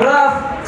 Раз.